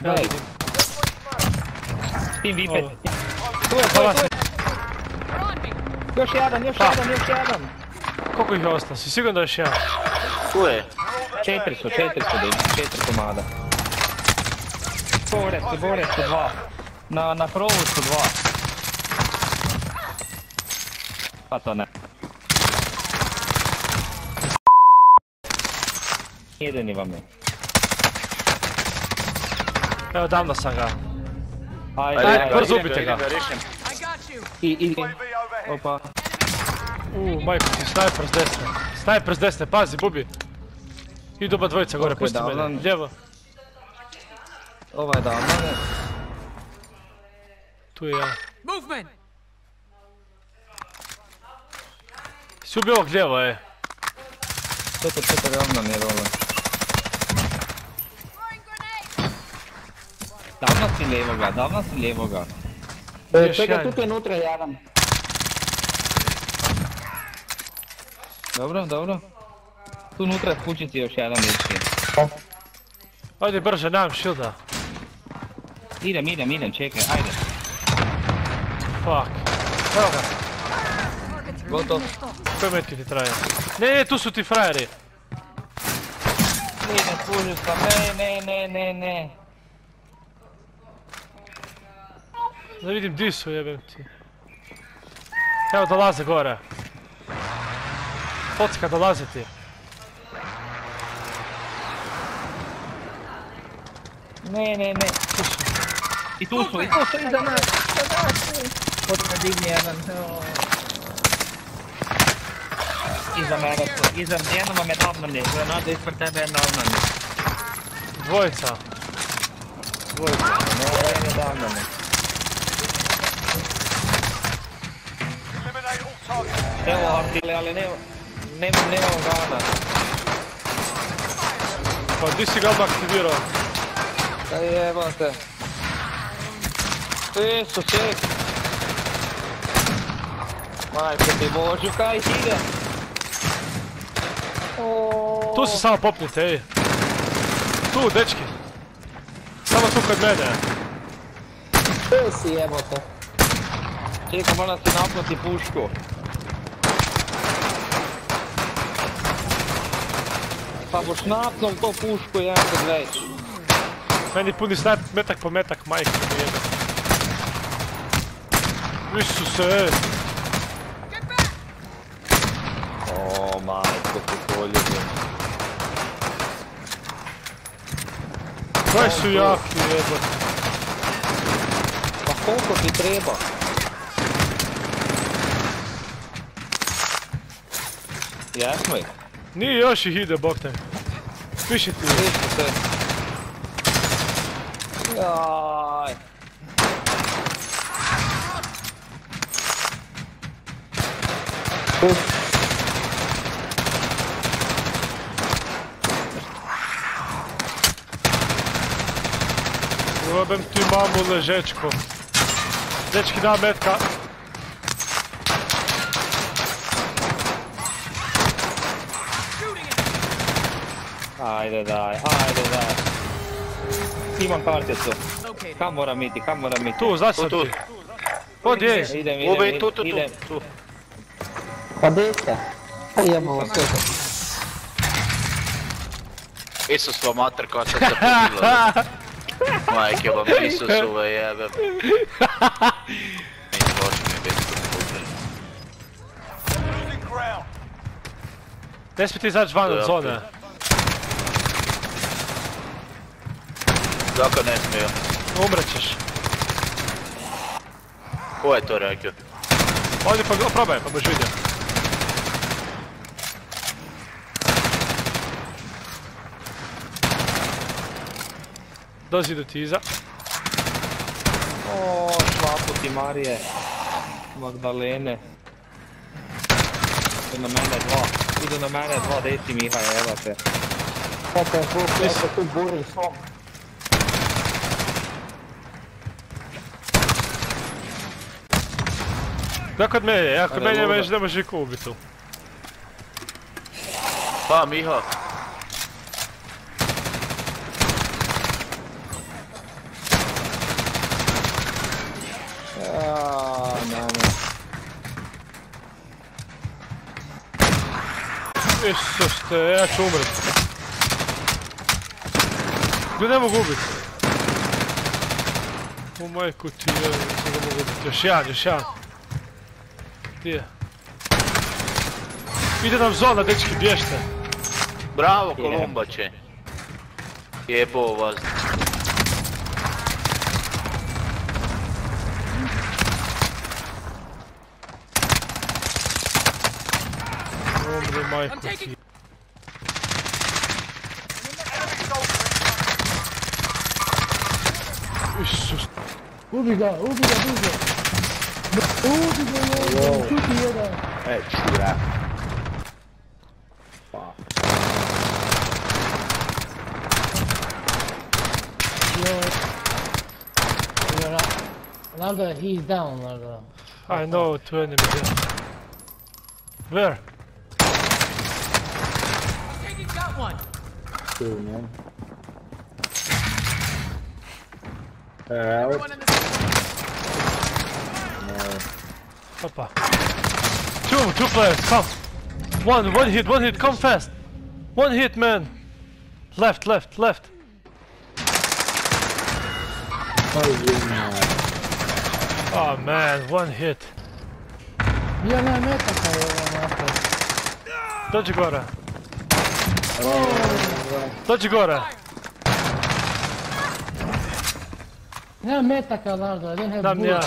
Vidim. Tim vipet. Tu je, tu je, tu je. Još jedan, još Pa. jedan, još jedan. Koliko ih je ostalo? Si siguran da je još jedan? Tu je. Četiri su, četiri su, dečki, četiri komada. Bore su, bore su dva. Na, na krovu su dva. Pa to ne. Jedini vam je. Evo davno sam ga. Ajde, brzo ubite ga. I. I, i, opa. Uuu, majko ti, snajper s desne. Snajper s desne, pazi, bubi. Idu oba dvojica gore, pusti dobro. mene. Lijevo, Ovaj da, mene. tu je ja. Movement. Si ubio ovog lijevo, e. Čekaj, čekaj, ravno mi je dole. Davno si lijevoga, davno si lijevoga. Još Čekaj, jedan. tu je unutra jedan. Dobro, dobro. Tu unutra je kućici još jedan dečki. Ajde brže, nemam shielda. Idem, idem, idem, čekaj, ajde. Fuck. Evo ga, Gotov. koje metke ti traje? Ne, ne, tu su ti frajeri. Idem, spužio sam, ne, ne, ne, ne, ne. Da vidim di su, jebem ti. Evo dolaze gore. Focka dolaze ti. Ne, ne, ne. I tu su, i tu su, iza nas, iza nas. Me digni jedan. Iza mene su, iza, jedno vam je navnani, granada ispred tebe je navnani. Dvojica. Dvojica, ne, jedan je navnani. Evo artile, ali nema, nema, nema gana. Pa di si ga odmah aktivirao? Kaj jebate? Isu, ček. Majke ti Božu, kaj ide? O, Tu se samo popnite, ej. Tu, dečki. Samo tu kod mene. Gdje si jebote? Čekaj, moram si napnuti pušku. Pa boš napnil to puško, ja, poglej. Meni puni snajp metak po metak, majk, mi jebe. Isuse! O, majko, kako ljubim. Kaj so jaki, jebe? Pa koliko ti treba? Jasno je. Nije još ih ide, bok te. Piši ti. Se. Jaj. Jebem ti mamu ležečko. Dečki da metka. Ajde daj, ajde daj. Imam karticu. Kam moram iti, kam moram iti? Tu, Tu, ti. Pod je. Idem, idem, Ube, tu, tu, tu. idem. tu. Pa gdje ste? Pa jebo sve. Isus vam mater koja sam se pobila. Majke vam Isus uve jebem. Mi bože mi biti. Ne smije ti izaći van od zone. Kako ne? Umrećeš. Ko je to rekao? Ovdje pa probaj, pa boš vidio. Dozi do ti iza. O, švaputi Marije. Magdalene. Idu na mene dva. Idu na mene dva, desi Miha, evo te. Te zvuk, ja se tu burim Da kod mene, ja kod mene već ne može niko ubiti. Pa, Miha. Aaaa, Isuse, ja ću umret. Gdje ne mogu ubit? U majku ti je, ja, ne mogu ubit, Još jedan, još jedan. Je? Ide nam zona, dečki, bježte. Bravo Kolumbače. Jebo vas. Umri taking- ti. Isus. Ubi ga, ubi ga, ubi ga. Yo. Another, he's down. Another. I know, two enemies. Where? I think he got one. Two, man. Uh, Everyone in the no. Papa. Two, two players, come. One, one hit, one hit, come fast. One hit, man. Left, left, left. Oh, yeah. oh man, one hit. Я на метах, а я на метах. Dodge agora. Oh. Dodge agora. Ne meta kalardı. Ben hep bu. Tamam ya.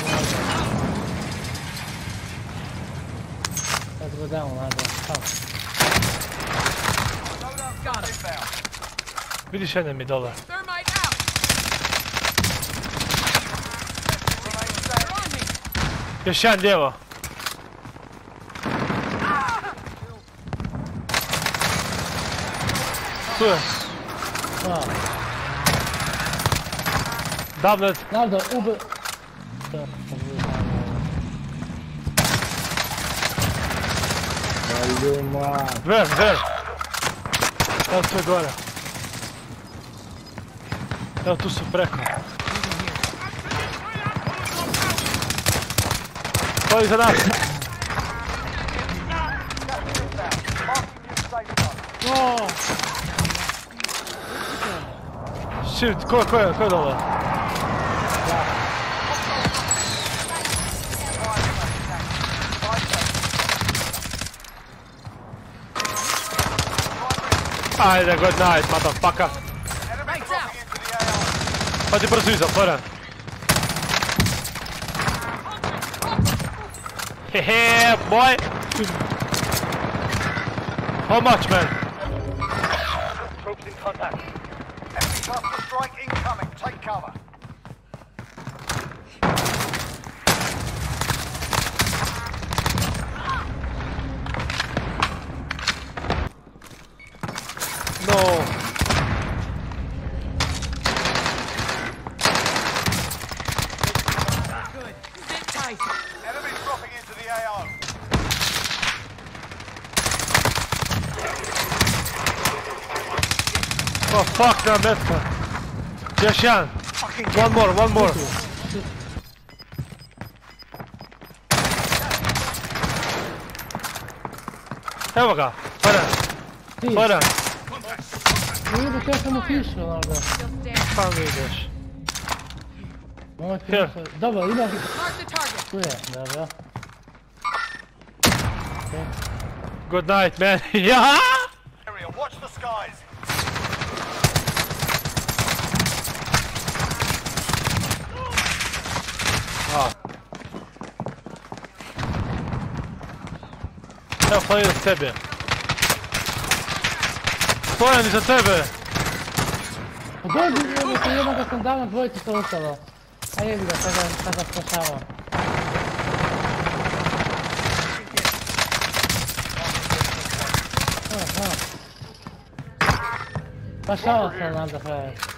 Buradan onlardan. Tamam. British enemy dollar. Yaşayan diye var. Dur. Tamam. Double. Nerede? Uber. Tamam. Valeu, mano. Vem, vem. Elas agora. Elas tu supreco! preko. Stoji za nas. No. Shit, ko, ko je, ko je? Ajde, good night, motherfucker. Brzo iza, otvoren. Hehe, boy. How much, man? Troops in contact. Oh fuck lan that fuck. Yaşan. One more, one more. Gel bakalım. Para. Para. Niye bu kadar mutluyorsun orada? Kanka gidiyor. Ama kırmızı. Dava, ilah. Buraya, dava. Good night, man. yeah. Watch the skies. Ja stoję z ciebie. Stoję za ciebie! Godzin, to nie ma go tam dawno, dwójki to ustawa. A nie widać, ta zastraszała. Пошел, Фернандо Фрейс.